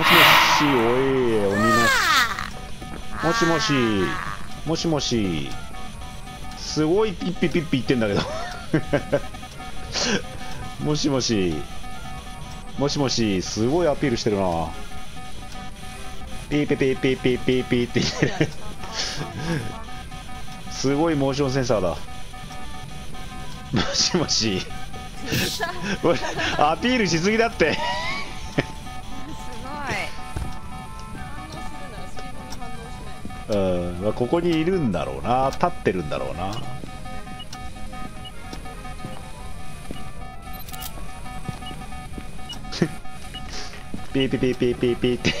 もしもしおい鬼のもしもしもしもし。すごいピッピピッピ言ってんだけどもしもしもしもしすごいアピールしてるなピーピーピーピーピーピーピーって言ってるすごいモーションセンサーだもしもしアピールしすぎだってうん、ここにいるんだろうな。立ってるんだろうな。ピーピーピーピーピーピーって